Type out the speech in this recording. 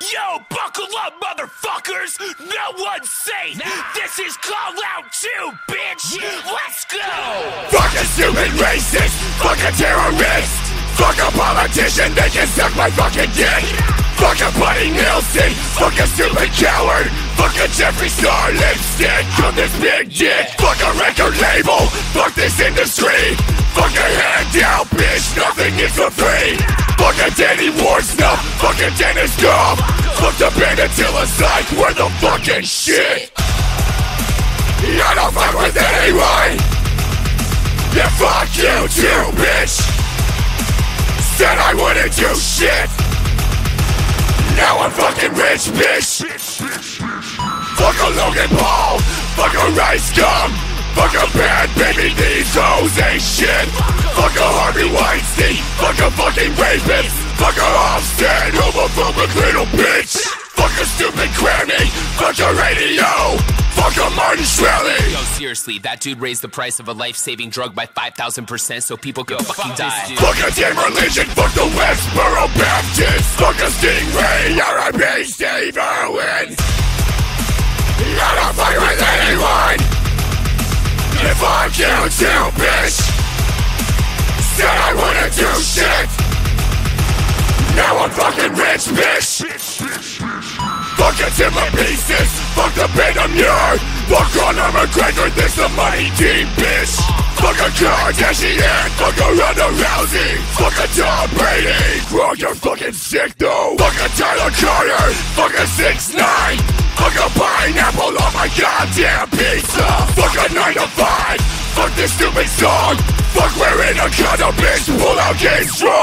Yo, buckle up, motherfuckers! No one's safe! This is Call Out 2, bitch! Let's go! Fuck a stupid racist! Fuck a terrorist! Fuck a politician, they can suck my fucking dick! Fuck a Buddy Nielsen! Fuck a stupid coward! Fuck a Jeffree Star lipstick on this big dick! Fuck a record label! Fuck this industry! Fuck a handout, bitch! Nothing is for free! Fuck a Danny Worsnop! Fuck a Dennis Gum! Fuck the band until it's like we're the fucking shit! I don't fuck with anyone! Yeah, fuck you too, bitch! Said I wouldn't do shit! Now I'm fucking rich, bitch! Fuck a Logan Paul! Fuck a Rice Gum! Fuck a Bhad Bhabie, these hoes ain't shit! Fuck a Harvey Weinstein! Fuck a fucking rapist! Fuck a Offset, homophobic little bitch! Fuck a stupid Grammy! Fuck a radio! Fuck a Martin Shkreli! Yo, seriously, that dude raised the price of a life-saving drug by 5,000% so people could fucking die. Fuck a damn religion, fuck the Westboro Baptist Fuck a Stingray, R.I.P. Steve Irwin I don't fuck with anyone If fuck you too, bitch Said I wouldn't do shit. Now I'm fucking rich, bitch. Fuck a Tim pieces. Fuck the Venom yard Fuck Conor McGregor, this the money team, bitch. Fuck a Kardashian Fuck a Ronda Rousey. Fuck a Tom Brady. Bro, you're fucking sick though. Fuck a Tyler Carter. Fuck a 6 9 Fuck a pineapple on my goddamn song Fuck wearing a condom, bitch Pull out game strong